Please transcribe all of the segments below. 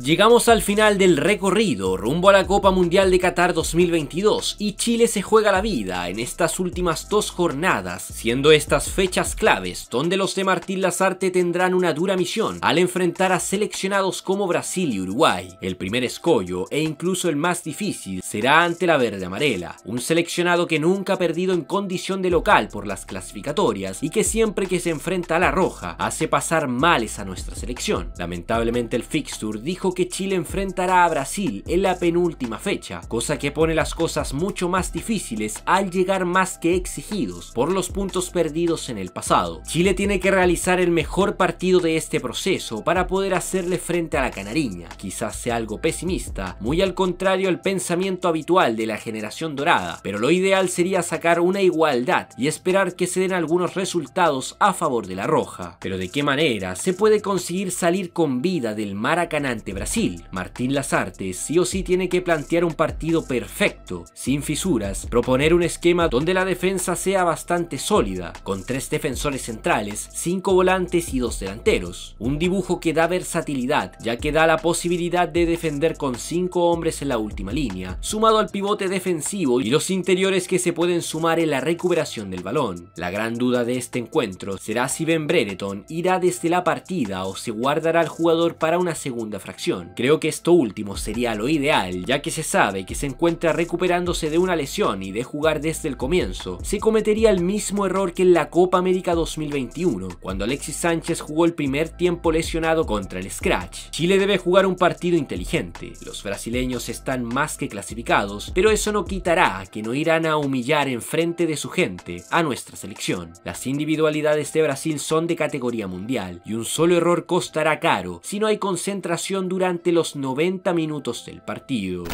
Llegamos al final del recorrido rumbo a la Copa Mundial de Qatar 2022 y Chile se juega la vida en estas últimas dos jornadas, siendo estas fechas claves donde los de Martín Lazarte tendrán una dura misión al enfrentar a seleccionados como Brasil y Uruguay. El primer escollo e incluso el más difícil será ante la verde amarela, un seleccionado que nunca ha perdido en condición de local por las clasificatorias y que siempre que se enfrenta a la roja hace pasar males a nuestra selección. Lamentablemente el fixture dijo que Chile enfrentará a Brasil en la penúltima fecha, cosa que pone las cosas mucho más difíciles al llegar más que exigidos por los puntos perdidos en el pasado. Chile tiene que realizar el mejor partido de este proceso para poder hacerle frente a la canariña. Quizás sea algo pesimista, muy al contrario al pensamiento habitual de la generación dorada, pero lo ideal sería sacar una igualdad y esperar que se den algunos resultados a favor de la roja. Pero de qué manera se puede conseguir salir con vida del Maracaná Brasil. Martín Lazarte sí o sí tiene que plantear un partido perfecto, sin fisuras, proponer un esquema donde la defensa sea bastante sólida, con tres defensores centrales, cinco volantes y dos delanteros. Un dibujo que da versatilidad, ya que da la posibilidad de defender con cinco hombres en la última línea, sumado al pivote defensivo y los interiores que se pueden sumar en la recuperación del balón. La gran duda de este encuentro será si Ben Brereton irá desde la partida o se guardará al jugador para una segunda fracción Creo que esto último sería lo ideal, ya que se sabe que se encuentra recuperándose de una lesión y de jugar desde el comienzo. Se cometería el mismo error que en la Copa América 2021, cuando Alexis Sánchez jugó el primer tiempo lesionado contra el Scratch. Chile debe jugar un partido inteligente. Los brasileños están más que clasificados, pero eso no quitará que no irán a humillar en frente de su gente a nuestra selección. Las individualidades de Brasil son de categoría mundial y un solo error costará caro si no hay concentración los 90 minutos del partido.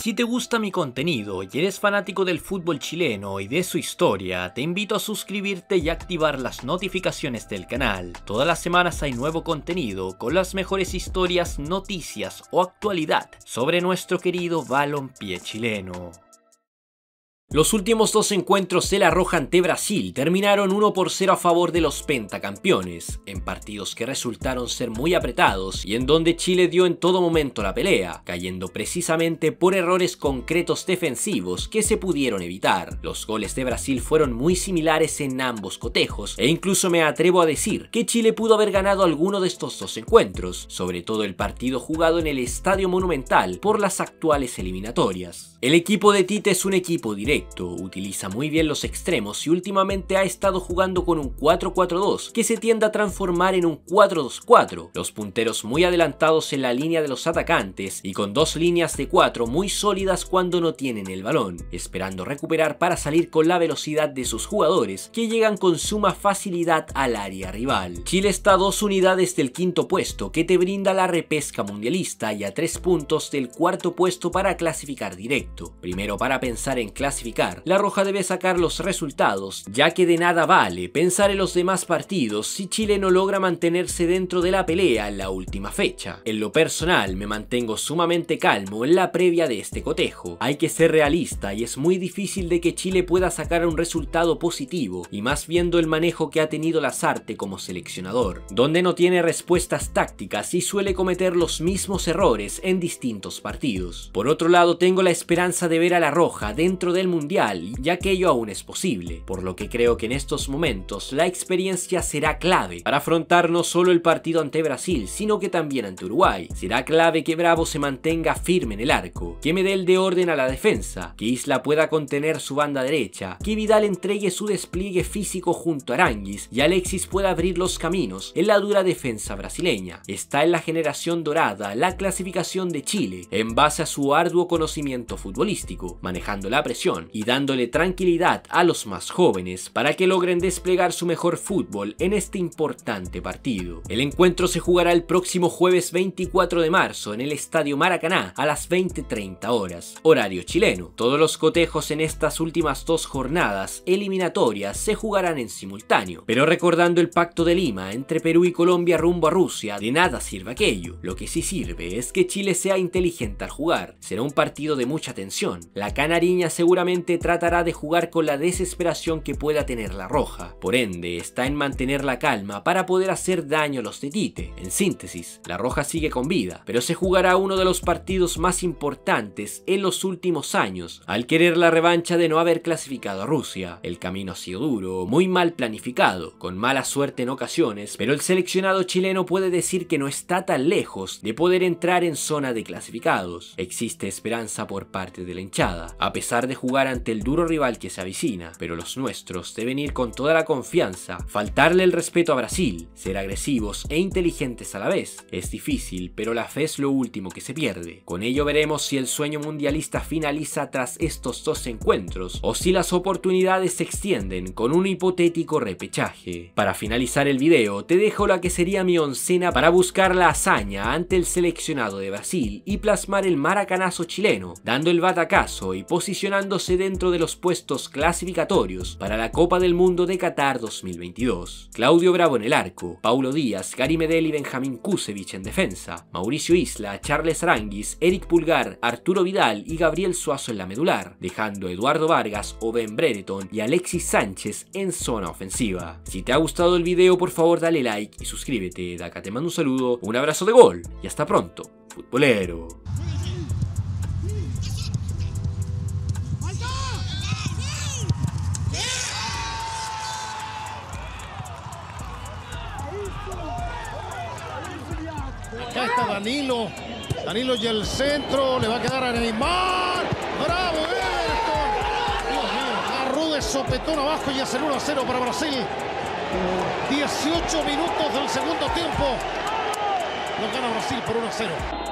Si te gusta mi contenido y eres fanático del fútbol chileno y de su historia, te invito a suscribirte y activar las notificaciones del canal. Todas las semanas hay nuevo contenido con las mejores historias, noticias o actualidad sobre nuestro querido balompié chileno. Los últimos dos encuentros de la Roja ante Brasil terminaron 1 por 0 a favor de los pentacampeones, en partidos que resultaron ser muy apretados y en donde Chile dio en todo momento la pelea, cayendo precisamente por errores concretos defensivos que se pudieron evitar. Los goles de Brasil fueron muy similares en ambos cotejos e incluso me atrevo a decir que Chile pudo haber ganado alguno de estos dos encuentros, sobre todo el partido jugado en el Estadio Monumental por las actuales eliminatorias. El equipo de Tite es un equipo directo utiliza muy bien los extremos y últimamente ha estado jugando con un 4-4-2 que se tiende a transformar en un 4-2-4, los punteros muy adelantados en la línea de los atacantes y con dos líneas de 4 muy sólidas cuando no tienen el balón, esperando recuperar para salir con la velocidad de sus jugadores que llegan con suma facilidad al área rival. Chile está a dos unidades del quinto puesto que te brinda la repesca mundialista y a tres puntos del cuarto puesto para clasificar directo. Primero para pensar en clasificar la Roja debe sacar los resultados, ya que de nada vale pensar en los demás partidos si Chile no logra mantenerse dentro de la pelea en la última fecha. En lo personal me mantengo sumamente calmo en la previa de este cotejo. Hay que ser realista y es muy difícil de que Chile pueda sacar un resultado positivo, y más viendo el manejo que ha tenido Lazarte como seleccionador, donde no tiene respuestas tácticas y suele cometer los mismos errores en distintos partidos. Por otro lado tengo la esperanza de ver a la Roja dentro del mundial, ya que ello aún es posible, por lo que creo que en estos momentos la experiencia será clave para afrontar no solo el partido ante Brasil, sino que también ante Uruguay. Será clave que Bravo se mantenga firme en el arco, que me dé orden a la defensa, que Isla pueda contener su banda derecha, que Vidal entregue su despliegue físico junto a Aranguis y Alexis pueda abrir los caminos en la dura defensa brasileña. Está en la generación dorada la clasificación de Chile, en base a su arduo conocimiento futbolístico, manejando la presión y dándole tranquilidad a los más jóvenes para que logren desplegar su mejor fútbol en este importante partido. El encuentro se jugará el próximo jueves 24 de marzo en el Estadio Maracaná a las 20.30 horas, horario chileno. Todos los cotejos en estas últimas dos jornadas eliminatorias se jugarán en simultáneo, pero recordando el pacto de Lima entre Perú y Colombia rumbo a Rusia, de nada sirve aquello. Lo que sí sirve es que Chile sea inteligente al jugar. Será un partido de mucha tensión. La canariña seguramente tratará de jugar con la desesperación que pueda tener la roja. Por ende, está en mantener la calma para poder hacer daño a los de Tite. En síntesis, la roja sigue con vida, pero se jugará uno de los partidos más importantes en los últimos años, al querer la revancha de no haber clasificado a Rusia. El camino ha sido duro, muy mal planificado, con mala suerte en ocasiones, pero el seleccionado chileno puede decir que no está tan lejos de poder entrar en zona de clasificados. Existe esperanza por parte de la hinchada, a pesar de jugar ante el duro rival que se avicina, pero los nuestros deben ir con toda la confianza, faltarle el respeto a Brasil, ser agresivos e inteligentes a la vez. Es difícil, pero la fe es lo último que se pierde. Con ello veremos si el sueño mundialista finaliza tras estos dos encuentros o si las oportunidades se extienden con un hipotético repechaje. Para finalizar el video, te dejo la que sería mi oncena para buscar la hazaña ante el seleccionado de Brasil y plasmar el maracanazo chileno, dando el batacazo y posicionándose dentro de los puestos clasificatorios para la Copa del Mundo de Qatar 2022. Claudio Bravo en el arco, Paulo Díaz, Gary Medel y Benjamín Kusevich en defensa, Mauricio Isla, Charles Aranguis, Eric Pulgar, Arturo Vidal y Gabriel Suazo en la medular, dejando Eduardo Vargas, Ben Brereton y Alexis Sánchez en zona ofensiva. Si te ha gustado el video, por favor dale like y suscríbete. De acá te mando un saludo, un abrazo de gol y hasta pronto, futbolero. Acá está Danilo. Danilo y el centro. Le va a quedar a Neymar. ¡Bravo, Everton! Arrude sopetón abajo y hace 1 a 0 para Brasil. 18 minutos del segundo tiempo. Lo gana Brasil por 1 a 0.